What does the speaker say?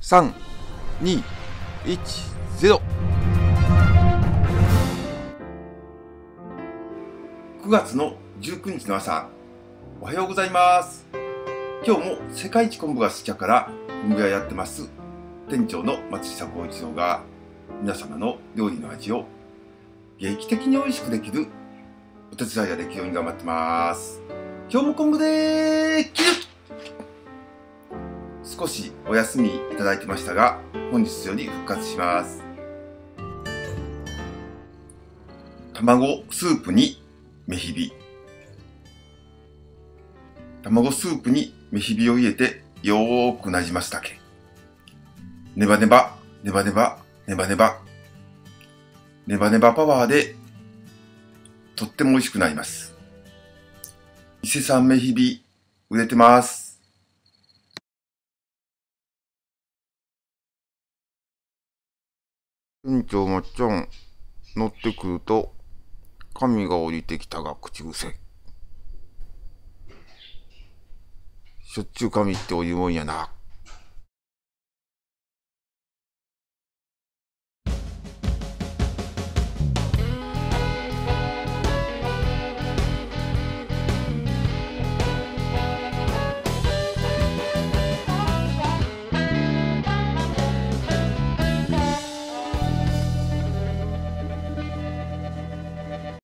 3、2、1、0。9月の19日の朝、おはようございます。今日も世界一昆布が好きやから昆布屋やってます。店長の松下幸一郎が皆様の料理の味を劇的に美味しくできるお手伝いができるように頑張ってます。今日も昆布でーきる少しお休みいただいてましたが、本日より復活します。卵スープに目ひび。卵スープに目ひびを入れてよーくなじましたけ。ネバネバ、ネバネバ、ネバネバ。ネバネバパワーでとっても美味しくなります。伊勢さん目ひび売れてます。院長まっちゃん、乗ってくると、神が降りてきたが口癖。しょっちゅう神っておりもんやな。